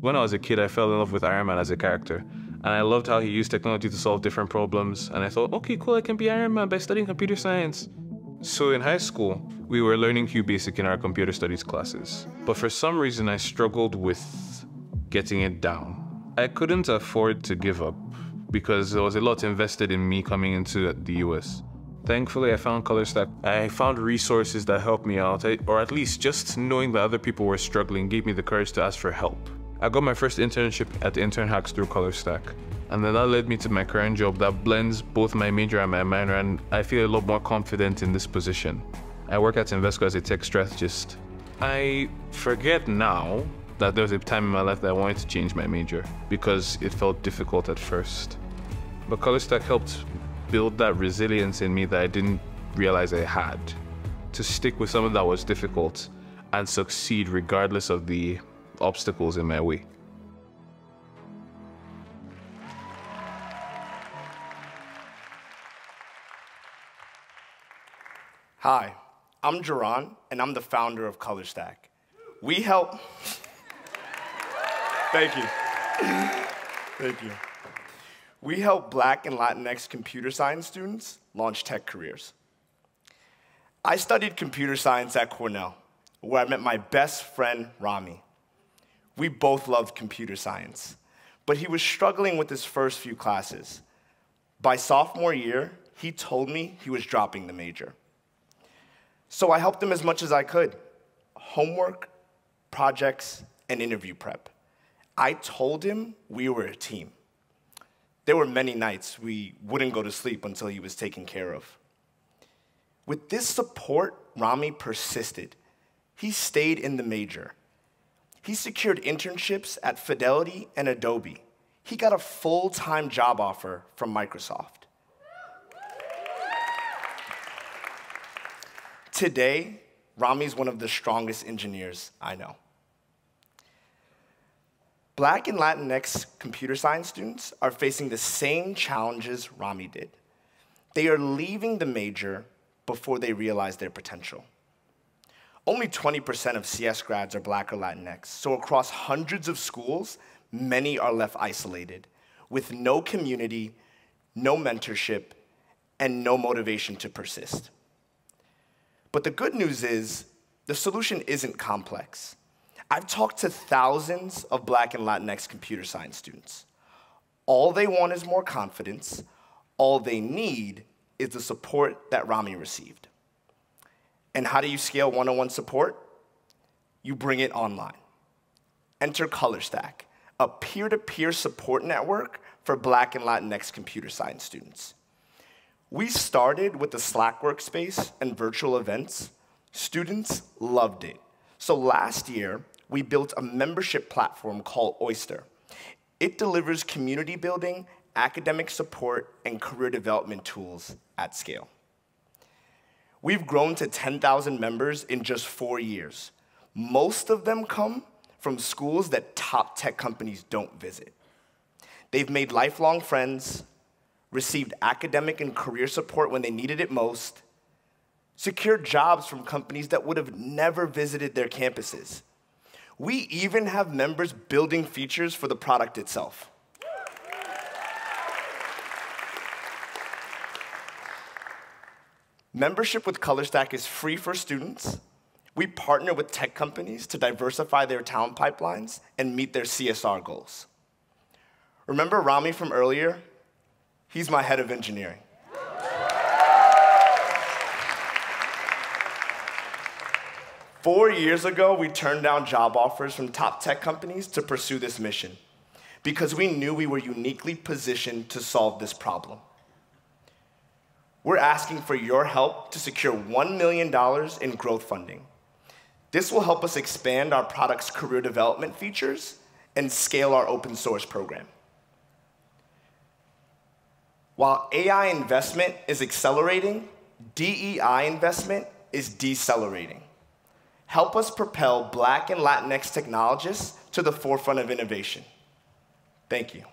When I was a kid, I fell in love with Iron Man as a character, and I loved how he used technology to solve different problems. And I thought, okay, cool, I can be Iron Man by studying computer science. So in high school, we were learning QBasic in our computer studies classes. But for some reason, I struggled with getting it down. I couldn't afford to give up because there was a lot invested in me coming into the US. Thankfully, I found ColorStack. I found resources that helped me out, or at least just knowing that other people were struggling gave me the courage to ask for help. I got my first internship at Intern Hacks through ColorStack, and then that led me to my current job that blends both my major and my minor, and I feel a lot more confident in this position. I work at Invesco as a tech strategist. I forget now that there was a time in my life that I wanted to change my major because it felt difficult at first. But ColorStack helped build that resilience in me that I didn't realize I had to stick with something that was difficult and succeed regardless of the obstacles in my way. Hi, I'm Jehron, and I'm the founder of ColorStack. We help. Thank you. Thank you. We help Black and Latinx computer science students launch tech careers. I studied computer science at Cornell, where I met my best friend, Rami. We both loved computer science, but he was struggling with his first few classes. By sophomore year, he told me he was dropping the major. So I helped him as much as I could homework, projects, and interview prep. I told him we were a team. There were many nights we wouldn't go to sleep until he was taken care of. With this support, Rami persisted. He stayed in the major. He secured internships at Fidelity and Adobe. He got a full time job offer from Microsoft. Today, Rami's one of the strongest engineers I know. Black and Latinx computer science students are facing the same challenges Rami did. They are leaving the major before they realize their potential. Only 20% of CS grads are Black or Latinx, so across hundreds of schools, many are left isolated, with no community, no mentorship, and no motivation to persist. But the good news is, the solution isn't complex. I've talked to thousands of Black and Latinx computer science students. All they want is more confidence. All they need is the support that Rami received. And how do you scale one on one support? You bring it online. Enter ColorStack, a peer to peer support network for Black and Latinx computer science students. We started with the Slack workspace and virtual events. Students loved it. So last year, we built a membership platform called Oyster. It delivers community building, academic support, and career development tools at scale. We've grown to 10,000 members in just four years. Most of them come from schools that top tech companies don't visit. They've made lifelong friends, received academic and career support when they needed it most, secured jobs from companies that would have never visited their campuses, we even have members building features for the product itself. Membership with ColorStack is free for students. We partner with tech companies to diversify their talent pipelines and meet their CSR goals. Remember Rami from earlier? He's my head of engineering. Four years ago, we turned down job offers from top tech companies to pursue this mission because we knew we were uniquely positioned to solve this problem. We're asking for your help to secure $1 million in growth funding. This will help us expand our product's career development features and scale our open source program. While AI investment is accelerating, DEI investment is decelerating help us propel Black and Latinx technologists to the forefront of innovation. Thank you.